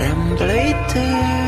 Ramblator.